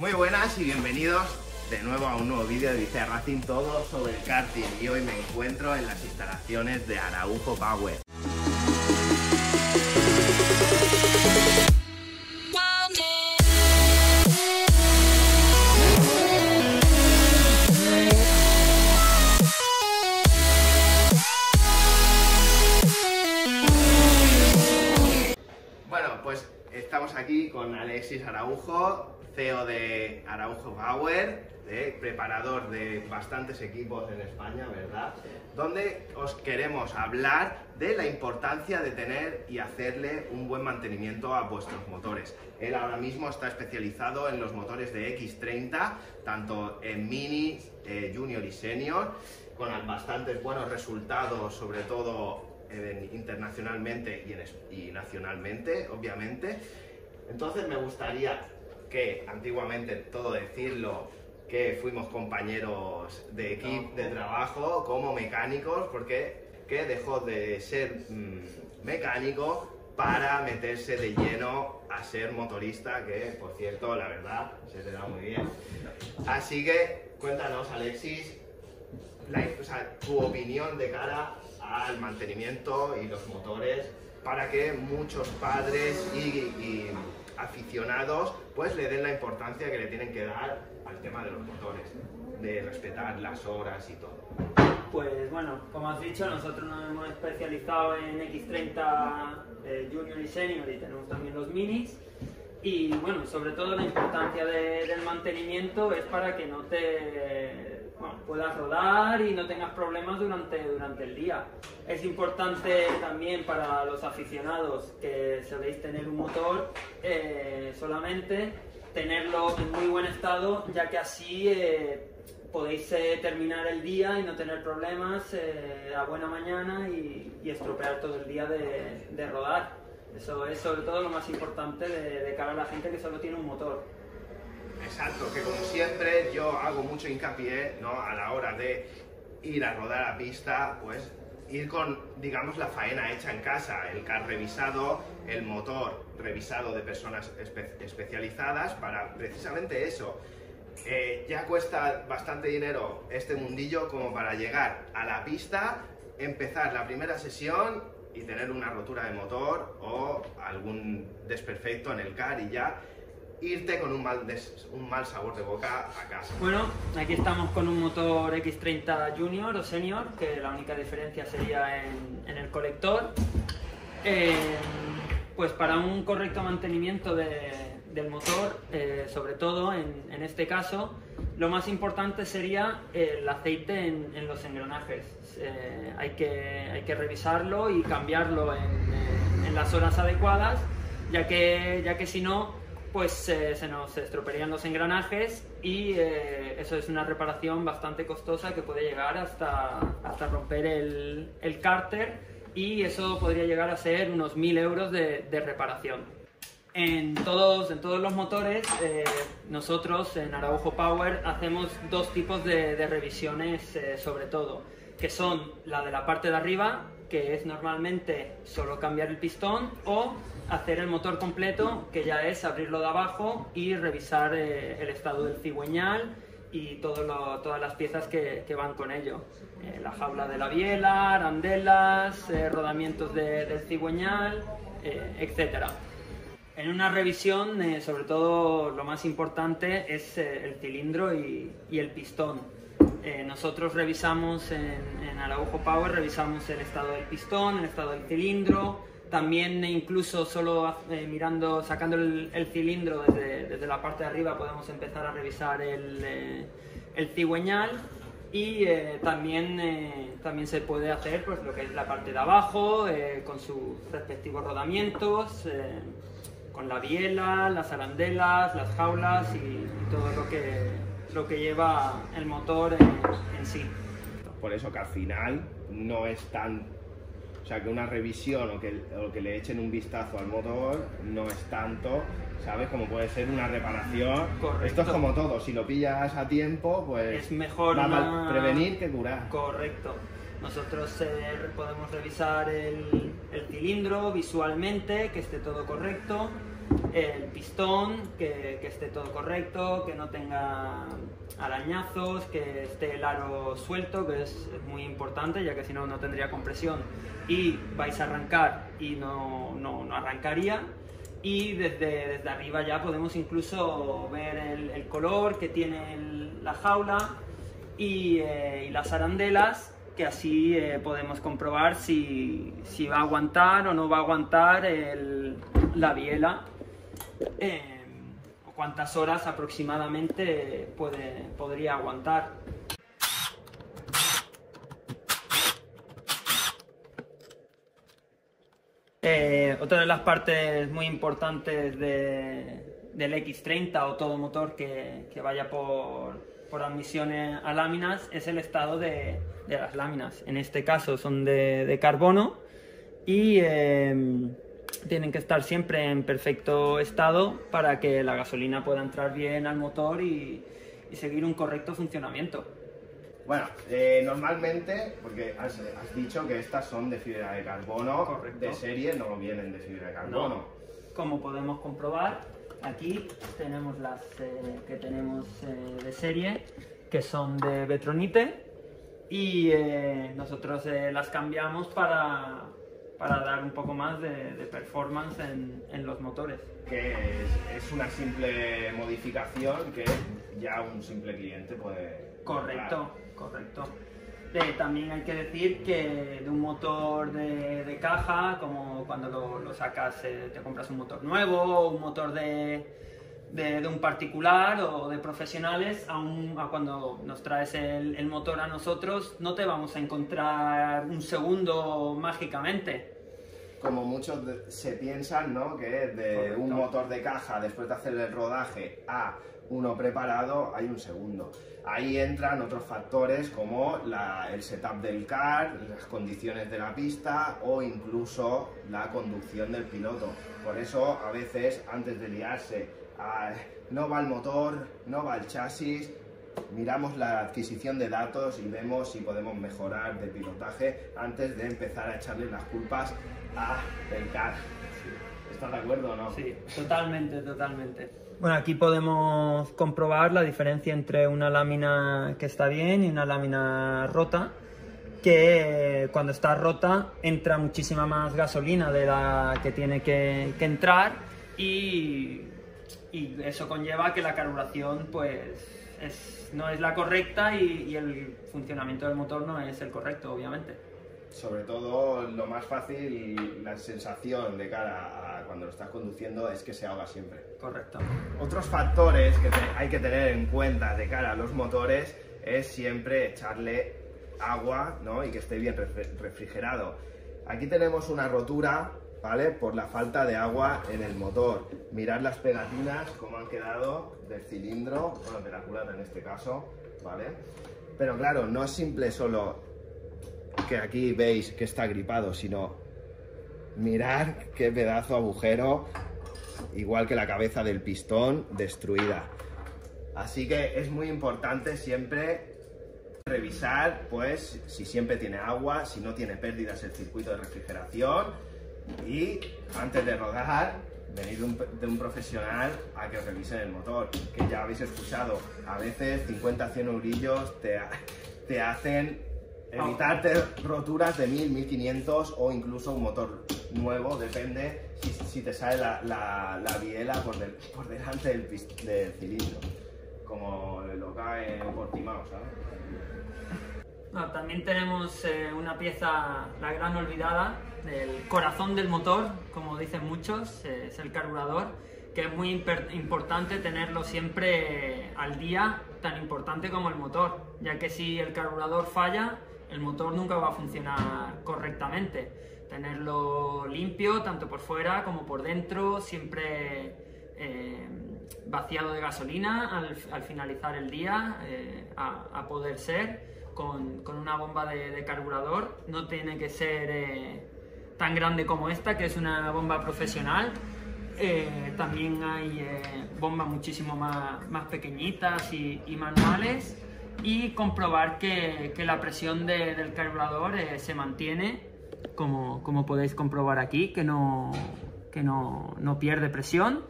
Muy buenas y bienvenidos de nuevo a un nuevo vídeo de Vice Racing, todo sobre el karting. Y hoy me encuentro en las instalaciones de Araujo Power. Aquí con Alexis Araujo, CEO de Araujo Power, eh, preparador de bastantes equipos en España, ¿verdad? Donde os queremos hablar de la importancia de tener y hacerle un buen mantenimiento a vuestros motores. Él ahora mismo está especializado en los motores de X30, tanto en Mini, eh, Junior y Senior, con bastantes buenos resultados, sobre todo en- internacionalmente y, en y nacionalmente, obviamente. Entonces me gustaría que, antiguamente, todo decirlo, que fuimos compañeros de equipo, de trabajo, como mecánicos, porque que dejó de ser mm, mecánico para meterse de lleno a ser motorista, que por cierto, la verdad, se te da muy bien. Así que cuéntanos, Alexis, la- o sea, tu opinión de cara al mantenimiento y los motores para que muchos padres y, y aficionados pues le den la importancia que le tienen que dar al tema de los motores, de respetar las horas y todo. Pues bueno, como has dicho, nosotros nos hemos especializado en X30 eh, Junior y Senior y tenemos también los minis. Y bueno, sobre todo la importancia de- del mantenimiento es para que no te puedas rodar y no tengas problemas durante, durante el día. Es importante también para los aficionados que soléis tener un motor eh, solamente tenerlo en muy buen estado, ya que así eh, podéis eh, terminar el día y no tener problemas eh, a buena mañana y, y estropear todo el día de, de rodar. Eso es sobre todo lo más importante de, de cara a la gente que solo tiene un motor. Exacto, que como siempre yo hago mucho hincapié ¿no? a la hora de ir a rodar a pista, pues ir con, digamos, la faena hecha en casa, el car revisado, el motor revisado de personas espe- especializadas para precisamente eso. Eh, ya cuesta bastante dinero este mundillo como para llegar a la pista, empezar la primera sesión y tener una rotura de motor o algún desperfecto en el car y ya irte con un mal, un mal sabor de boca a casa. Bueno, aquí estamos con un motor X30 Junior o Senior, que la única diferencia sería en, en el colector. Eh, pues para un correcto mantenimiento de- del motor, eh, sobre todo en, en este caso, lo más importante sería el aceite en, en los engranajes. Eh, hay, que, hay que revisarlo y cambiarlo en las horas adecuadas, ya que, ya que si no, pues eh, se nos estropearían los engranajes y eh, eso es una reparación bastante costosa que puede llegar hasta, hasta romper el, el cárter y eso podría llegar a ser unos 1000 euros de, de reparación. En todos, en todos los motores, eh, nosotros en Araujo Power hacemos dos tipos de, de revisiones sobre todo, que son la de la parte de arriba, que es normalmente solo cambiar el pistón, o hacer el motor completo, que ya es abrirlo de abajo y revisar eh, el estado del cigüeñal y todo lo- todas las piezas que, que van con ello. Eh, la jaula de la biela, arandelas, eh, rodamientos de- del cigüeñal, eh, etcétera. En una revisión, eh, sobre todo lo más importante es eh, el cilindro y, y el pistón. Eh, nosotros revisamos en, en Araujo Power, revisamos el estado del pistón, el estado del cilindro, también incluso solo eh, mirando, sacando el, el cilindro desde, desde la parte de arriba podemos empezar a revisar el, eh, el cigüeñal. Y eh, también, eh, también se puede hacer pues, lo que es la parte de abajo eh, con sus respectivos rodamientos, con la biela, las arandelas, las jaulas y, y todo lo que, lo que lleva el motor en, en sí. Por eso que al final no es tan... O sea, que una revisión o que, o que le echen un vistazo al motor no es tanto, ¿sabes? Como puede ser una reparación. Correcto. Esto es como todo, si lo pillas a tiempo, pues Es mejor va una- mal prevenir que curar. Correcto. Nosotros eh, podemos revisar el, el cilindro visualmente, que esté todo correcto. El pistón, que, que esté todo correcto, que no tenga arañazos, que esté el aro suelto, que es muy importante, ya que si no, no tendría compresión y vais a arrancar y no, no, no arrancaría. Y desde, desde, arriba ya podemos incluso ver el, el color que tiene el, la jaula y, eh, y, las arandelas, que así eh, podemos comprobar si, si, va a aguantar o no va a aguantar el, la biela. O cuántas horas aproximadamente puede, podría aguantar. Eh, otra de las partes muy importantes de, del X30 o todo motor que, vaya por, por, admisiones a láminas es el estado de, de, las láminas. En este caso son de, carbono y eh, tienen que estar siempre en perfecto estado para que la gasolina pueda entrar bien al motor y, y seguir un correcto funcionamiento. Bueno, eh, normalmente, porque has, has, dicho que estas son de fibra de carbono, Correcto. de serie no vienen de fibra de carbono. No. Como podemos comprobar, aquí tenemos las eh, que tenemos eh, de serie, que son de Betronite, y eh, nosotros eh, las cambiamos para, para, dar un poco más de, de performance en, en, los motores. Que es, es, una simple modificación que ya un simple cliente puede... Correcto. Comprar. Correcto. Eh, también hay que decir que de un motor de, de caja, como cuando lo, lo sacas, eh, te compras un motor nuevo, o un motor de, de, de, un particular o de profesionales, aún a cuando nos traes el, el, motor a nosotros, no te vamos a encontrar un segundo mágicamente. Como muchos de, se piensan, ¿no? Que de Correcto. un motor de caja, después de hacer el rodaje, a uno preparado, hay un segundo. Ahí entran otros factores como la, el setup del car, las condiciones de la pista o incluso la conducción del piloto. Por eso a veces antes de liarse, no va el motor, no va el chasis, miramos la adquisición de datos y vemos si podemos mejorar de pilotaje antes de empezar a echarle las culpas a el car. ¿Estás de acuerdo o no? Sí, totalmente, totalmente. Bueno, aquí podemos comprobar la diferencia entre una lámina que está bien y una lámina rota, que cuando está rota entra muchísima más gasolina de la que tiene que, que entrar y, y, eso conlleva que la carburación pues es, no es la correcta y, y el funcionamiento del motor no es el correcto, obviamente sobre todo lo más fácil, la sensación de cara a cuando lo estás conduciendo es que se ahoga siempre. Correcto. Otros factores que te, hay que tener en cuenta de cara a los motores es siempre echarle agua ¿no? y que esté bien refrigerado. Aquí tenemos una rotura, ¿vale? Por la falta de agua en el motor. Mirad las pegatinas, cómo han quedado del cilindro, bueno, de la culata en este caso, ¿vale? Pero claro, no es simple solo que aquí veis que está gripado, sino mirar qué pedazo agujero, igual que la cabeza del pistón, destruida. Así que es muy importante siempre revisar, pues, si siempre tiene agua, si no tiene pérdidas el circuito de refrigeración y antes de rodar, venir de un, de un profesional a que os revisen el motor, que ya habéis escuchado, a veces 50-100 eurillos te, te hacen evitarte roturas de 1000, 1500 o incluso un motor nuevo, depende si, si te sale la, la, la biela por, del, por, delante del, del, cilindro, como lo cae en Portimao, ¿sabes? También tenemos eh, una pieza, la gran olvidada, el corazón del motor, como dicen muchos, eh, es el carburador, que es muy importante tenerlo siempre al día, tan importante como el motor, ya que si el carburador falla, el motor nunca va a funcionar correctamente. Tenerlo limpio, tanto por fuera como por dentro, siempre eh, vaciado de gasolina al, al finalizar el día, eh, a, poder ser, con, una bomba de, de, carburador. No tiene que ser eh, tan grande como esta, que es una bomba profesional. Eh, también hay eh, bombas muchísimo más, más pequeñitas y, y manuales y comprobar que, que la presión de, del carburador eh, se mantiene, como, como, podéis comprobar aquí, que no, que no, no pierde presión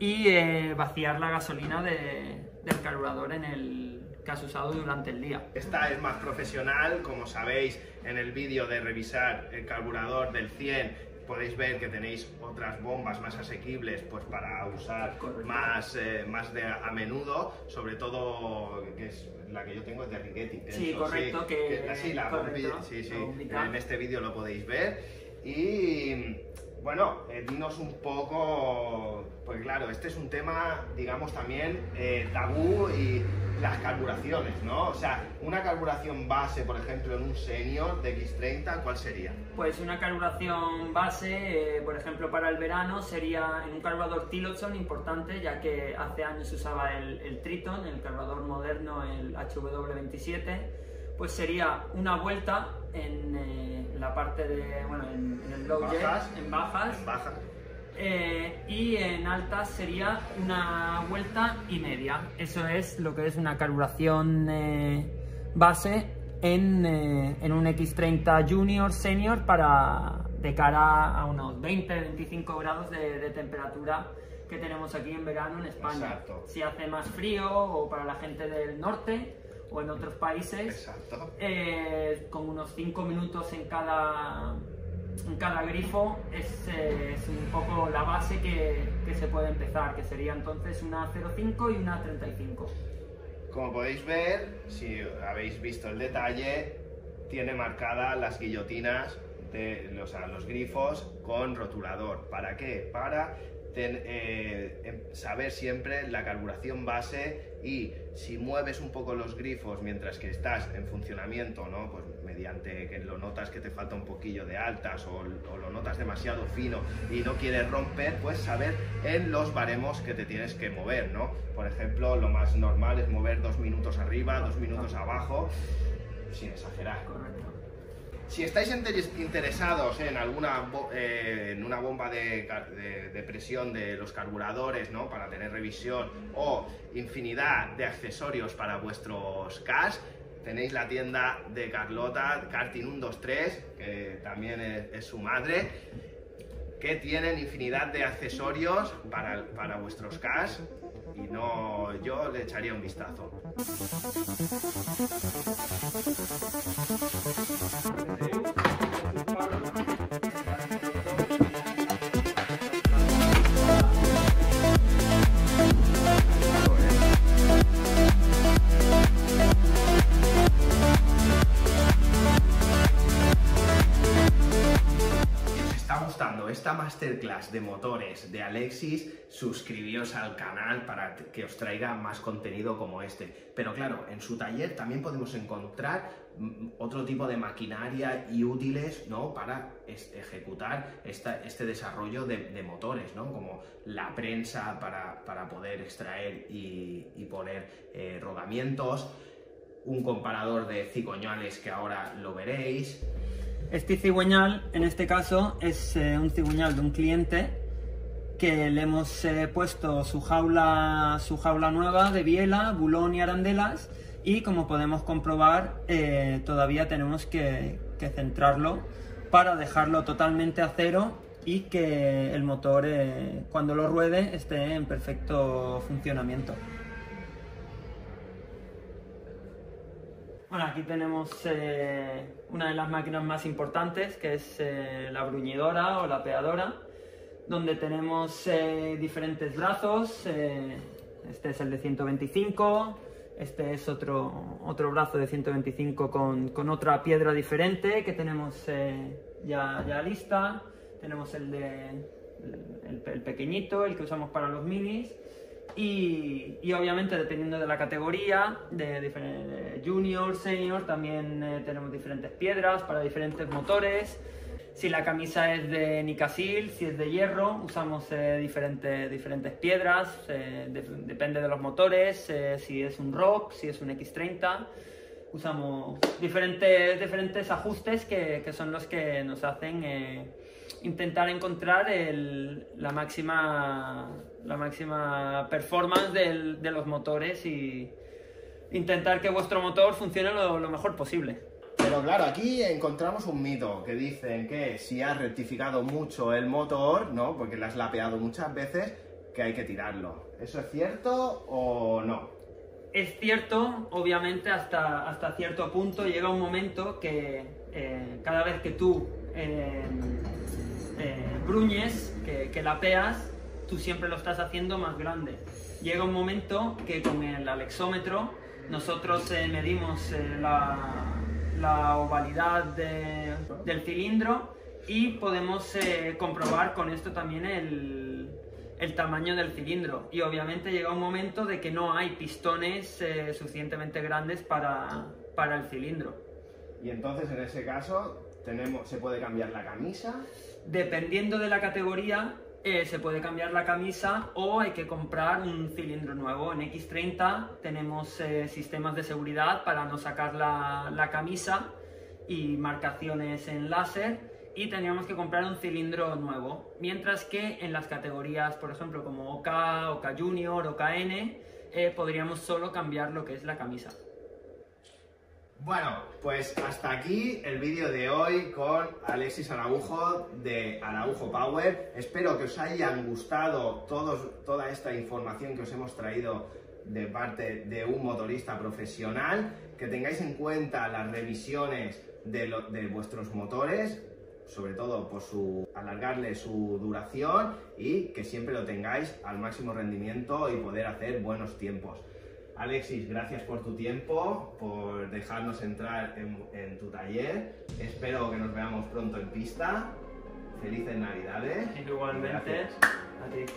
y eh, vaciar la gasolina de- del carburador en el que has usado durante el día. Esta es más profesional, como sabéis en el vídeo de revisar el carburador del 100 podéis ver que tenéis otras bombas más asequibles pues para usar Correcto. más, eh, más de a menudo, sobre todo que es la que yo tengo es de Rigetti. Sí, correcto, que- sí, la correcto, bombilla, sí, sí, en este vídeo lo podéis ver y bueno, eh, dinos un poco, pues claro, este es un tema, digamos, también eh, tabú y las carburaciones, ¿no? O sea, una carburación base, por ejemplo, en un senior de X30, ¿cuál sería? Pues una carburación base, eh, por ejemplo, para el verano sería en un carburador Tillotson importante, ya que hace años se usaba el, el Triton, el carburador moderno, el HW27, pues sería una vuelta en eh, la parte de, bueno, en, en el low jet, Bajas. en bajas, En baja. Eh, y en altas sería una vuelta y media. Eso es lo que es una carburación eh, base en, eh, en un X30 Junior Senior para de cara a unos 20-25 grados de, de temperatura que tenemos aquí en verano en España. Exacto. Si hace más frío o para la gente del norte o en otros países, Exacto. eh, con unos 5 minutos en cada, cada grifo es, eh, es un poco la base que, se puede empezar, que sería entonces una 0,5 y una 35. Como podéis ver, si habéis visto el detalle, tiene marcadas las guillotinas de los, grifos con rotulador. ¿Para qué? Para eh, em- saber siempre la carburación base y si mueves un poco los grifos mientras que estás en funcionamiento, ¿no? Pues mediante que lo notas que te falta un poquillo de altas o, o lo notas demasiado fino y no quieres romper, pues saber en los baremos que te tienes que mover, ¿no? Por ejemplo, lo más normal es mover dos minutos arriba, dos minutos abajo, sin exagerar. Correcto. Si estáis interes- interesados en alguna eh, en una bomba de, car- de- de presión de los carburadores, ¿no? Para tener revisión o infinidad de accesorios para vuestros CAS, tenéis la tienda de Carlota, Karting 123, que también es, su madre, que tienen infinidad de accesorios para, para vuestros CAS y no, yo le echaría un vistazo. De motores de Alexis, suscribíos al canal para que os traiga más contenido como este. Pero claro, en su taller también podemos encontrar mm, otro tipo de maquinaria y útiles ¿no? para ejecutar esta- este desarrollo de, motores, ¿no? como la prensa para, para poder extraer y, poner eh, rodamientos, un comparador de cigoñales que ahora lo veréis, Este cigüeñal, en este caso, es eh, un cigüeñal de un cliente que le hemos eh, puesto su jaula, su jaula nueva de biela, bulón y arandelas y como podemos comprobar eh, todavía tenemos que, que centrarlo para dejarlo totalmente a cero y que el motor cuando lo ruede esté en perfecto funcionamiento. Bueno, aquí tenemos eh, una de las máquinas más importantes, que es eh, la bruñidora o la peadora, donde tenemos eh, diferentes brazos. este es el de 125, este es otro, otro brazo de 125 con, con otra piedra diferente que tenemos ya, ya lista. Tenemos el de el pequeñito, el que usamos para los minis. Y, obviamente dependiendo de la categoría, de, de junior, senior, también eh, tenemos diferentes piedras para diferentes motores. Si la camisa es de Nicasil, si es de hierro, usamos eh, diferente- diferentes piedras, eh, de- depende de los motores, si es un rock, si es un X30. Usamos diferentes, diferentes ajustes que, que son los que nos hacen eh, intentar encontrar el- la, máxima, la máxima performance del- de los motores y intentar que vuestro motor funcione lo, lo mejor posible. Pero claro, aquí encontramos un mito que dicen que si has rectificado mucho el motor, ¿no? Porque le has lapeado muchas veces, que hay que tirarlo. ¿Eso es cierto o no? Es cierto, obviamente, hasta, hasta cierto punto llega un momento que eh, cada vez que tú eh, eh, bruñes, que, que lapeas, tú siempre lo estás haciendo más grande. Llega un momento que con el alexómetro nosotros eh, medimos eh, la, la ovalidad de- del cilindro y podemos eh, comprobar con esto también el, el tamaño del cilindro. Y obviamente llega un momento de que no hay pistones eh, suficientemente grandes para, para el cilindro. Y entonces en ese caso tenemos, se puede cambiar la camisa. Dependiendo de la categoría, eh, se puede cambiar la camisa o hay que comprar un cilindro nuevo. En X30 tenemos eh, sistemas de seguridad para no sacar la, la camisa y marcaciones en láser y tendríamos que comprar un cilindro nuevo. Mientras que en las categorías, por ejemplo, como OK, OK Junior, OKN, eh, podríamos solo cambiar lo que es la camisa. Bueno, pues hasta aquí el vídeo de hoy con Alexis Araujo de Araujo Power. Espero que os hayan gustado toda esta información que os hemos traído de parte de un motorista profesional, que tengáis en cuenta las revisiones de vuestros motores, sobre todo por su alargarle su duración y que siempre lo tengáis al máximo rendimiento y poder hacer buenos tiempos. Alexis, gracias por tu tiempo, por dejarnos entrar en, en tu taller. Espero que nos veamos pronto en pista. Felices Navidades. Igualmente, Gracias. a ti.